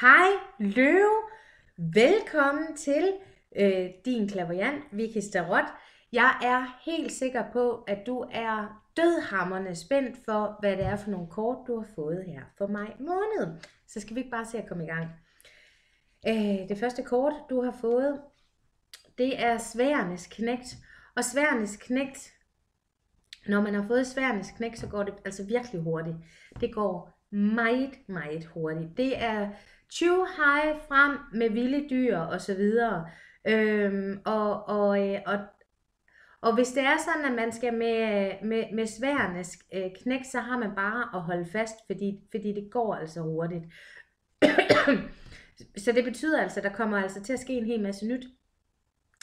Hej Løve, velkommen til øh, din klaverjant, Vicky Starot. Jeg er helt sikker på, at du er dødhammerne spændt for, hvad det er for nogle kort, du har fået her for maj måned. Så skal vi ikke bare se at komme i gang. Øh, det første kort, du har fået, det er sværenes knægt. Og sværenes knægt, når man har fået sværenes knægt, så går det altså virkelig hurtigt. Det går meget, meget hurtigt. Det er 20 high frem med vilde dyr og så videre. Øhm, og, og, øh, og, og hvis det er sådan, at man skal med, med, med sværende øh, knæk, så har man bare at holde fast, fordi, fordi det går altså hurtigt. så det betyder altså, at der kommer altså til at ske en hel masse nyt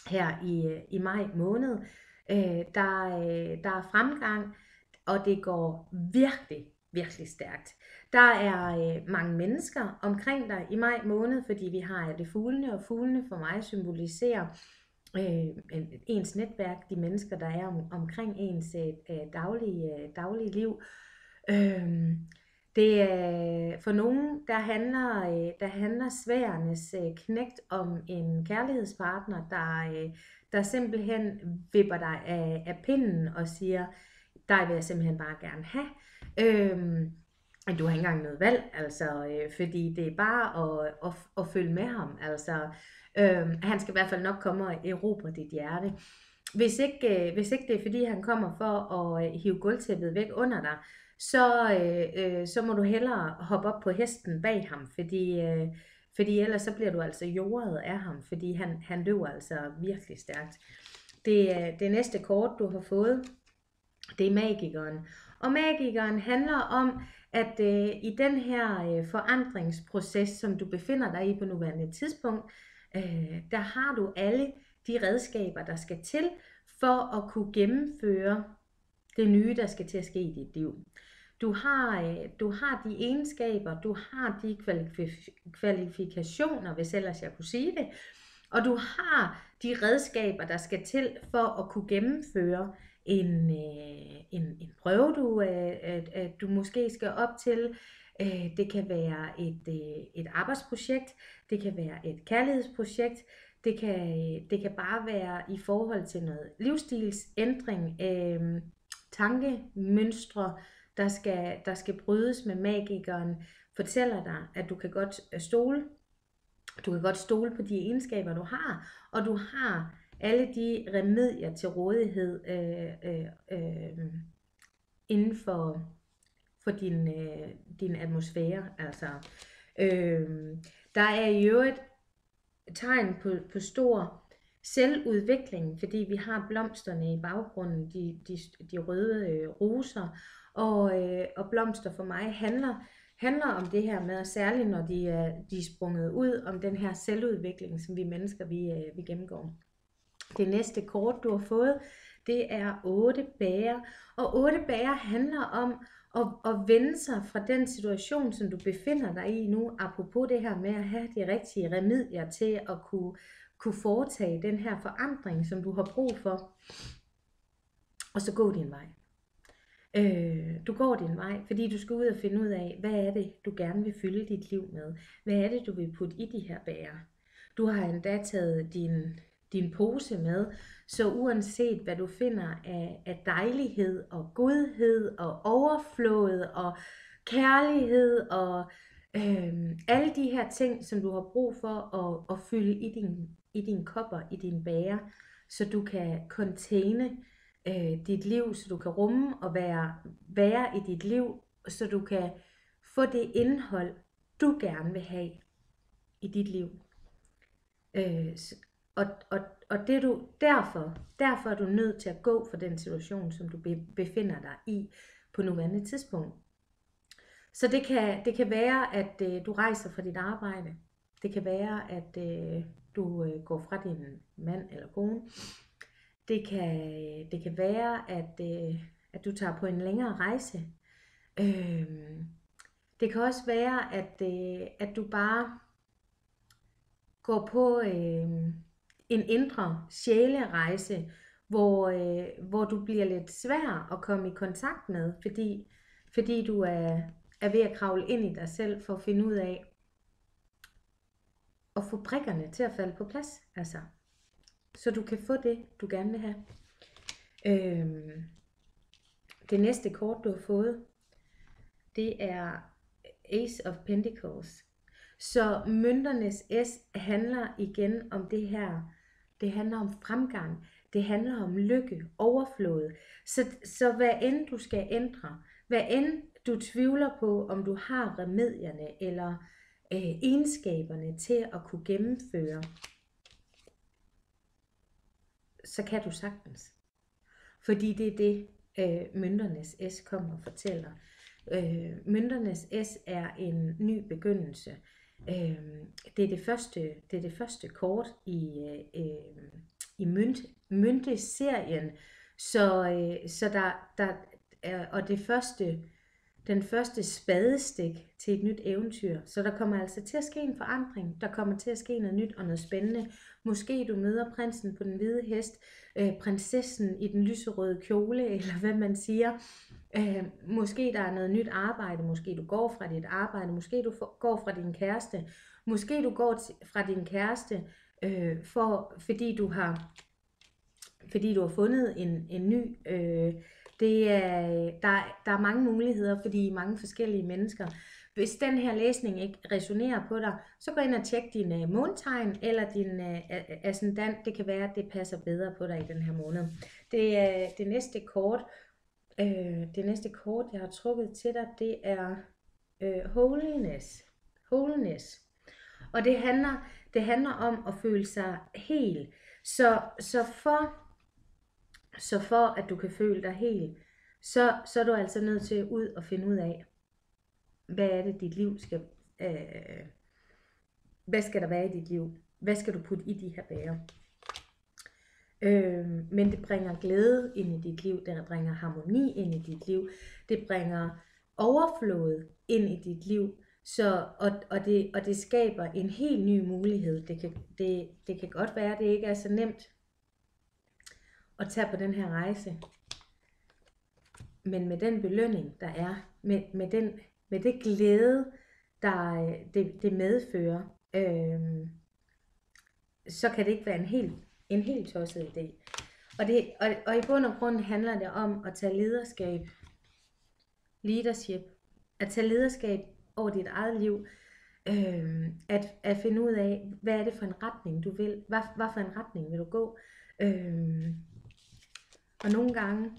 her i, øh, i maj måned. Øh, der, øh, der er fremgang, og det går virkelig, virkelig stærkt. Der er øh, mange mennesker omkring dig i maj måned, fordi vi har det fuglene, og fuglene for mig symboliserer øh, ens netværk, de mennesker, der er om, omkring ens øh, daglige, øh, daglige liv. Øh, det er, for nogen, der handler, øh, der handler sværernes øh, knægt om en kærlighedspartner, der, øh, der simpelthen vipper dig af, af pinden og siger, dig vil jeg simpelthen bare gerne have. Øhm, du har ikke engang noget valg, altså, øh, fordi det er bare at, at, at følge med ham. Altså, øh, han skal i hvert fald nok komme og erobre dit hjerte. Hvis ikke, øh, hvis ikke det er fordi, han kommer for at øh, hive gulvtæppet væk under dig, så, øh, øh, så må du hellere hoppe op på hesten bag ham, fordi, øh, fordi ellers så bliver du altså jordet af ham, fordi han, han løber altså virkelig stærkt. Det, øh, det næste kort, du har fået, det er magikeren. Og magikeren handler om, at øh, i den her øh, forandringsproces, som du befinder dig i på nuværende tidspunkt, øh, der har du alle de redskaber, der skal til for at kunne gennemføre det nye, der skal til at ske i dit liv. Du har, øh, du har de egenskaber, du har de kvalif- kvalifikationer, hvis ellers jeg kunne sige det, og du har de redskaber, der skal til for at kunne gennemføre en, øh, en, en prøve, du, øh, at, at du måske skal op til. Øh, det kan være et, øh, et arbejdsprojekt, det kan være et kærlighedsprojekt, det kan, det kan bare være i forhold til noget livsstilsændring, øh, tankemønstre, der skal, der skal brydes med magikeren, fortæller dig, at du kan godt øh, stole, du kan godt stole på de egenskaber, du har, og du har alle de remedier til rådighed øh, øh, øh, inden for, for din, øh, din atmosfære. Altså, øh, der er i øvrigt tegn på, på stor selvudvikling, fordi vi har blomsterne i baggrunden, de, de, de røde øh, roser, og, øh, og blomster for mig handler, handler om det her med, særligt når de er, de er sprunget ud, om den her selvudvikling, som vi mennesker vi, øh, vi gennemgår. Det næste kort, du har fået, det er 8 bager. Og 8 bager handler om at, at vende sig fra den situation, som du befinder dig i nu, apropos det her med at have de rigtige remedier til at kunne, kunne foretage den her forandring, som du har brug for. Og så gå din vej. Øh, du går din vej, fordi du skal ud og finde ud af, hvad er det, du gerne vil fylde dit liv med? Hvad er det, du vil putte i de her bager? Du har endda taget din din pose med. Så uanset hvad du finder af, af dejlighed og godhed og overflod og kærlighed og øhm, alle de her ting, som du har brug for at, at fylde i din, i din kopper, i din bære, så du kan containe øh, dit liv, så du kan rumme og være, være i dit liv, så du kan få det indhold, du gerne vil have i dit liv. Øh, og, og, og det du, derfor, derfor er du nødt til at gå for den situation, som du befinder dig i på nuværende tidspunkt. Så det kan, det kan være, at øh, du rejser fra dit arbejde. Det kan være, at øh, du øh, går fra din mand eller kone. Det kan, det kan være, at, øh, at du tager på en længere rejse. Øh, det kan også være, at, øh, at du bare går på... Øh, en indre sjælerejse, hvor, øh, hvor du bliver lidt svær at komme i kontakt med, fordi, fordi du er, er ved at kravle ind i dig selv for at finde ud af, at få brikkerne til at falde på plads. Altså, så du kan få det, du gerne vil have. Øhm, det næste kort, du har fået, det er Ace of Pentacles. Så mønternes S handler igen om det her. Det handler om fremgang. Det handler om lykke, overflod. Så, så hvad end du skal ændre, hvad end du tvivler på, om du har remedierne eller øh, egenskaberne til at kunne gennemføre, så kan du sagtens. Fordi det er det, øh, mønternes S kommer og fortæller. Øh, mønternes S er en ny begyndelse. Øh, det, er det, første, det er det første kort i, øh, øh i mønt, mønteserien, så, øh, så der, der er, og det første den første spadestik til et nyt eventyr. Så der kommer altså til at ske en forandring. Der kommer til at ske noget nyt og noget spændende. Måske du møder prinsen på den hvide hest, øh, prinsessen i den lyserøde kjole, eller hvad man siger. Øh, måske der er noget nyt arbejde. Måske du går fra dit arbejde. Måske du for, går fra din kæreste. Måske du går fra din kæreste, øh, for, fordi du har fordi du har fundet en, en ny øh, det er, der, der er mange muligheder, fordi mange forskellige mennesker. Hvis den her læsning ikke resonerer på dig, så gå ind og tjek din øh, uh, måntegn eller din uh, ascendant. Det kan være, at det passer bedre på dig i den her måned. Det er uh, det næste kort. Øh, det næste kort, jeg har trukket til dig, det er øh, holiness. Holiness. Og det handler, det handler om at føle sig hel. Så, så for så for at du kan føle dig hel, så, så er du altså nødt til at ud og finde ud af, hvad er det, dit liv skal... Øh, hvad skal der være i dit liv? Hvad skal du putte i de her bærer? Øh, men det bringer glæde ind i dit liv, det bringer harmoni ind i dit liv, det bringer overflod ind i dit liv, så, og, og, det, og det skaber en helt ny mulighed. Det kan, det, det kan godt være, at det ikke er så nemt at tage på den her rejse. Men med den belønning, der er, med, med, den, med det glæde, der øh, det, det medfører, øh, så kan det ikke være en helt, en helt tosset idé. Og, det, og, og i bund og grund handler det om at tage lederskab, leadership, at tage lederskab over dit eget liv, øh, at, at finde ud af, hvad er det for en retning, du vil, hvad, hvad for en retning vil du gå, øh, og nogle gange,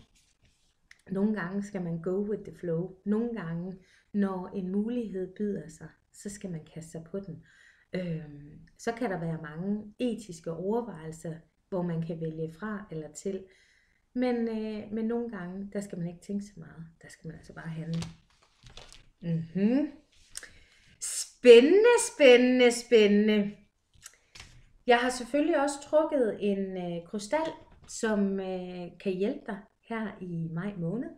nogle gange skal man go with the flow. Nogle gange, når en mulighed byder sig, så skal man kaste sig på den. Øhm, så kan der være mange etiske overvejelser, hvor man kan vælge fra eller til. Men, øh, men nogle gange, der skal man ikke tænke så meget. Der skal man altså bare handle. Mm-hmm. Spændende, spændende, spændende. Jeg har selvfølgelig også trukket en øh, krystal som øh, kan hjælpe dig her i maj måned.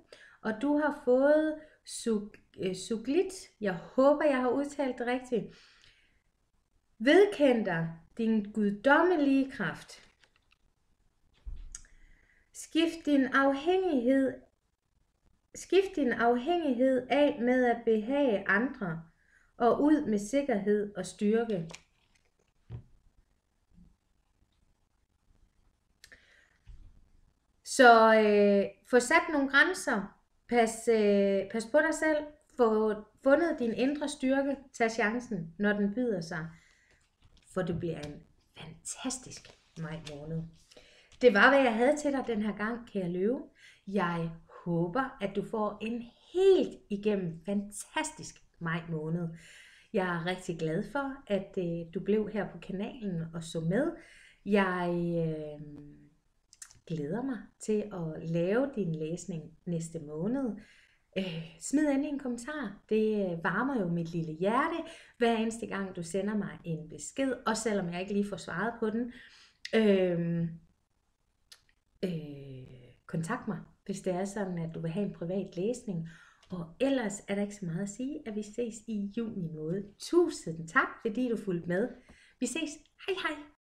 Og du har fået sug, øh, suglit. Jeg håber, jeg har udtalt det rigtigt. Vedkend dig din guddommelige kraft. Skift din afhængighed Skift din afhængighed af med at behage andre og ud med sikkerhed og styrke. Så øh, få sat nogle grænser. Pas, øh, pas på dig selv. Få fundet din indre styrke. Tag chancen, når den byder sig. For det bliver en fantastisk maj måned. Det var, hvad jeg havde til dig den her gang, kære løve. Jeg håber, at du får en helt igennem fantastisk maj måned. Jeg er rigtig glad for, at øh, du blev her på kanalen og så med. Jeg øh, glæder mig til at lave din læsning næste måned. Øh, smid endelig en kommentar. Det øh, varmer jo mit lille hjerte, hver eneste gang du sender mig en besked, også selvom jeg ikke lige får svaret på den. Øh, øh, kontakt mig, hvis det er sådan, at du vil have en privat læsning. Og ellers er der ikke så meget at sige, at vi ses i juni måned. Tusind tak, fordi du fulgte med. Vi ses. Hej hej.